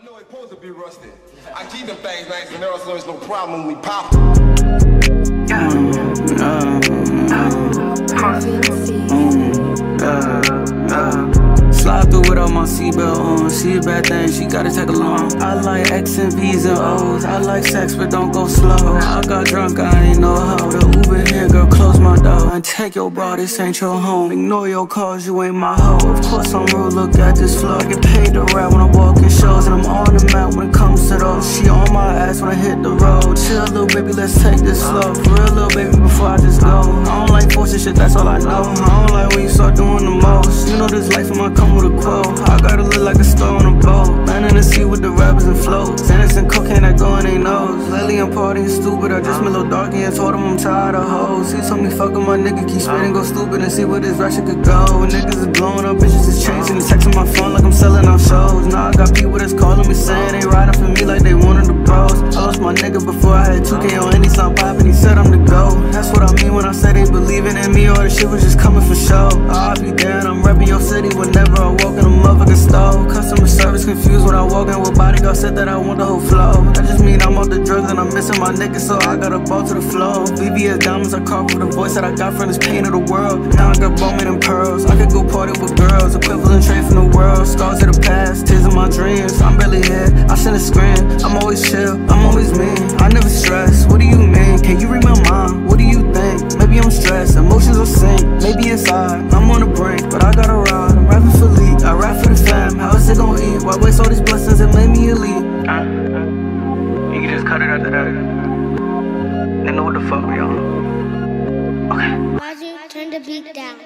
I know it's supposed to be rusted. I keep them things nice and there, so it's no problem when we pop. Slide through without my seatbelt on. She a bad thing, she gotta take along. I like X and V's and O's. I like sex, but don't go slow. I got drunk, I ain't know how. The Uber here, girl, close my door. And take your bra, this ain't your home. Ignore your calls, you ain't my hoe. Of course I'm rude, look at this floor. Get paid to rap when I walk in shows, Chill, little baby, let's take this slow. For real, little baby, before I just go. I don't like forcing shit, that's all I know. I don't like when you start doing the most. You know this life, I'ma come with a quote. I gotta look like a star on a boat. Man in the sea with the rappers and floats. Innocent cocaine that go in their nose. Lately I'm partying stupid. I just met Lil Darkie and told him I'm tired of hoes. He told me fucking my nigga, keep spinning, go stupid and see where this ratchet could go. And niggas is blowing up, bitches is changing. And texting my phone like I'm selling out shows. Now I got people that's calling me saying they riding for me like they my nigga before I had 2K on any song poppin'. He said I'm the go. That's what I mean when I say they believing in me. Or the shit was just coming for show. I'll be dead, I'm repping your city whenever I walk in a motherfucking store. Customer service confused when I walk in with bodyguard said that I want the whole flow. That just mean I'm off the drugs and I'm missing my nigga, so I gotta ball to the flow. VVS diamonds I carved with the voice that I got from this pain of the world. Now I got bowman and pearls. I could go party with girls, equivalent What do you mean? Can you read my mind? What do you think? Maybe I'm stressed, emotions will sink. Maybe it's inside, I'm on the brink, but I gotta ride. I'm rapping for Lee, I rap for the fam. How is it gonna eat? Why waste all these blessings and made me elite? Uh, you can just cut it after that. They know what the fuck we on. Okay. Why'd you turn the beat down?